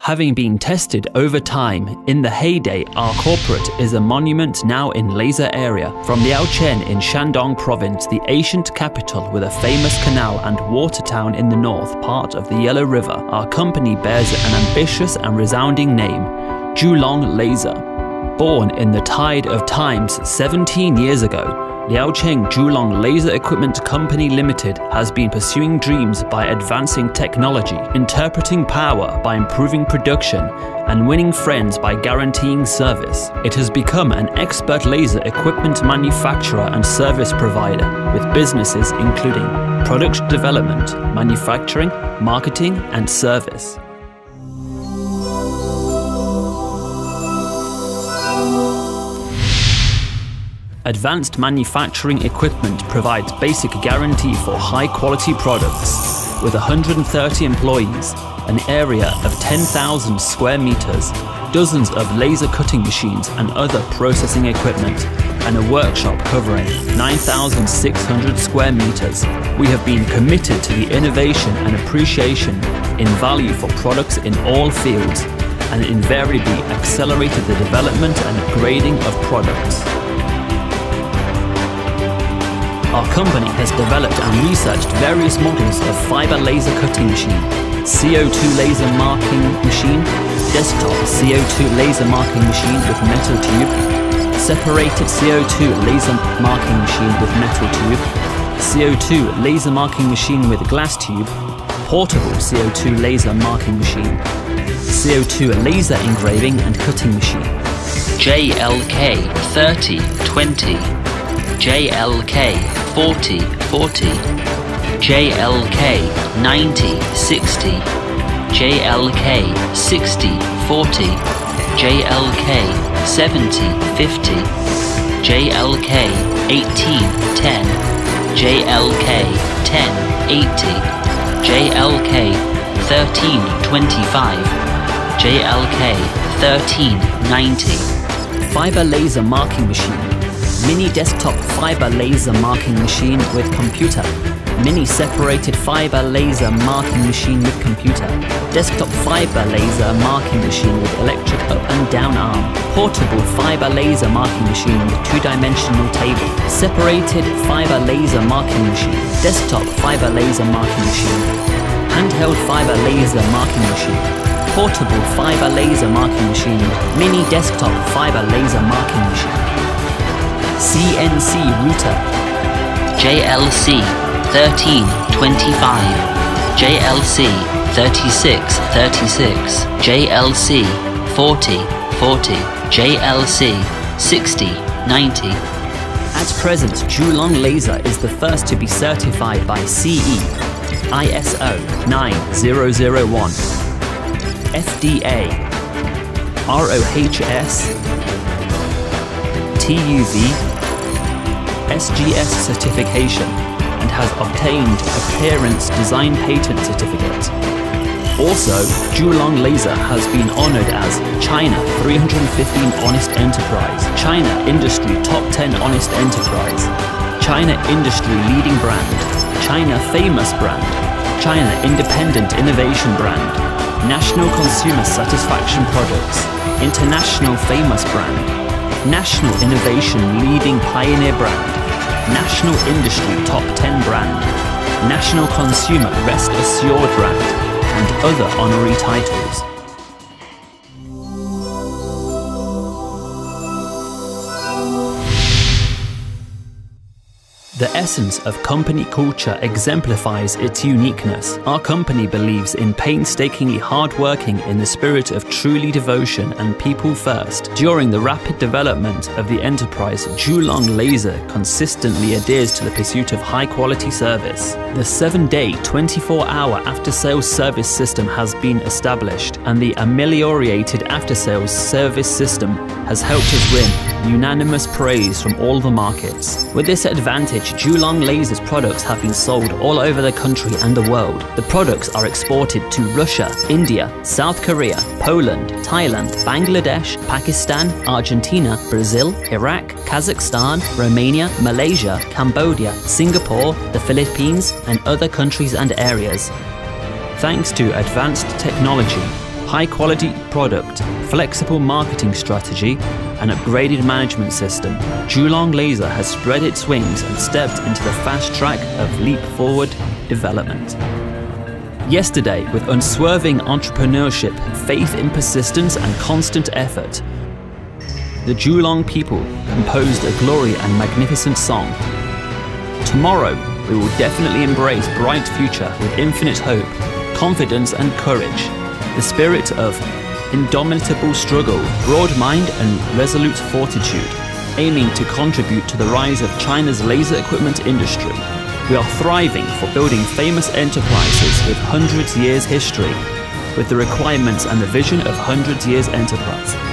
Having been tested over time, in the heyday, our corporate is a monument now in laser area. From Liaocheng in Shandong province, the ancient capital with a famous canal and water town in the north part of the Yellow River, our company bears an ambitious and resounding name, Julong Laser. Born in the tide of times 17 years ago, Liaocheng Julong Laser Equipment Company Limited has been pursuing dreams by advancing technology, interpreting power by improving production, and winning friends by guaranteeing service. It has become an expert laser equipment manufacturer and service provider with businesses including product development, manufacturing, marketing, and service. Advanced manufacturing equipment provides basic guarantee for high quality products. With 130 employees, an area of 10,000 square meters, dozens of laser cutting machines and other processing equipment, and a workshop covering 9,600 square meters, we have been committed to the innovation and appreciation in value for products in all fields and invariably accelerated the development and upgrading of products. Our company has developed and researched various models of fiber laser cutting machine, CO2 laser marking machine, desktop CO2 laser marking machine with metal tube, separated CO2 laser marking machine with metal tube, CO2 laser marking machine with glass tube, portable CO2 laser marking machine, CO2 laser engraving and cutting machine. JLK 3020 JLK 40 40 JLK 90 60 JLK 60 40 JLK 70 50 JLK 18 10 JLK 10 80 JLK 13 25 JLK 13 90 Fiber laser marking machine mini desktop fiber laser marking machine with computer, mini separated fiber laser marking machine with computer, desktop fiber laser marking machine with electric up and down arm, portable fiber laser marking machine with two-dimensional table, separated fiber laser marking machine, desktop fiber laser marking machine, handheld fiber laser marking machine, portable fiber laser marking machine, mini desktop fiber laser marking machine. CNC router. JLC 1325, JLC 3636, JLC 4040, JLC 6090. At present, Julong Laser is the first to be certified by CE, ISO 9001, FDA, ROHS, TUV, SGS certification and has obtained Appearance Design Patent Certificate. Also, Julong Laser has been honored as China 315 Honest Enterprise, China Industry Top 10 Honest Enterprise, China Industry Leading Brand, China Famous Brand, China Independent Innovation Brand, National Consumer Satisfaction Products, International Famous Brand, National Innovation Leading Pioneer Brand, National Industry Top 10 brand, National Consumer Best Assured brand, and other honorary titles. The essence of company culture exemplifies its uniqueness. Our company believes in painstakingly hard working in the spirit of truly devotion and people first. During the rapid development of the enterprise, Julong Laser consistently adheres to the pursuit of high quality service. The 7 day, 24 hour after sales service system has been established, and the ameliorated after sales service system has helped us win unanimous praise from all the markets. With this advantage, Julong Laser's products have been sold all over the country and the world. The products are exported to Russia, India, South Korea, Poland, Thailand, Bangladesh, Pakistan, Argentina, Brazil, Iraq, Kazakhstan, Romania, Malaysia, Cambodia, Singapore, the Philippines, and other countries and areas. Thanks to advanced technology, high quality product, flexible marketing strategy, and upgraded management system, Julong Laser has spread its wings and stepped into the fast track of leap forward development. Yesterday, with unswerving entrepreneurship, faith in persistence, and constant effort, the Julong people composed a glory and magnificent song. Tomorrow, we will definitely embrace bright future with infinite hope, confidence and courage, the spirit of indomitable struggle, broad mind and resolute fortitude, aiming to contribute to the rise of China's laser equipment industry. We are thriving for building famous enterprises with hundreds years history, with the requirements and the vision of hundreds years enterprise.